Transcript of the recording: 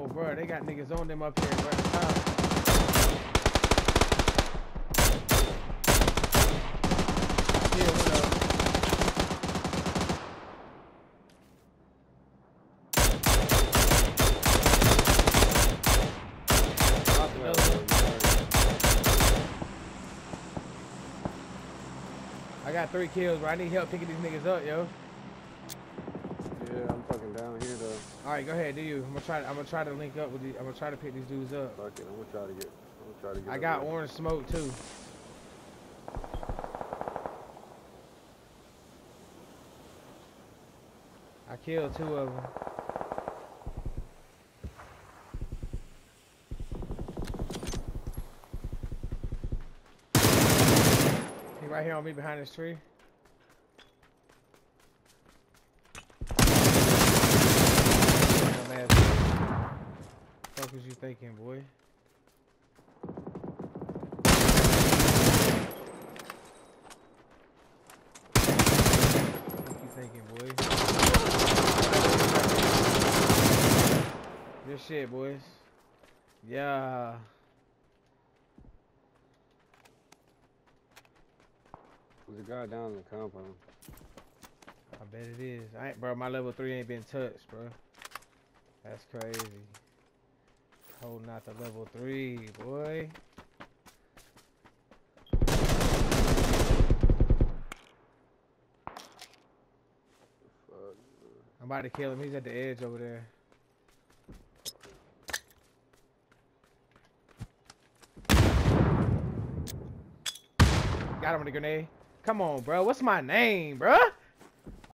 Oh, bro, they got niggas on them up here another one. I got three kills, bro. I need help picking these niggas up, yo. Yeah, I'm fucking down here though. All right, go ahead, do you? I'm gonna try. I'm gonna try to link up with you. I'm gonna try to pick these dudes up. Fuck it, I'm gonna try to get. I'm gonna try to get. I got there. orange smoke too. I killed two of them. He right here on me behind this tree. Fuck was you thinking, boy? What you thinking, boy? Good shit, boys. Yeah. There's a guy down in the compound. I bet it is. I ain't, bro, my level three ain't been touched, bro. That's crazy. Holding out the level three, boy. I'm about to kill him. He's at the edge over there. Got him with a grenade. Come on, bro. What's my name, bro?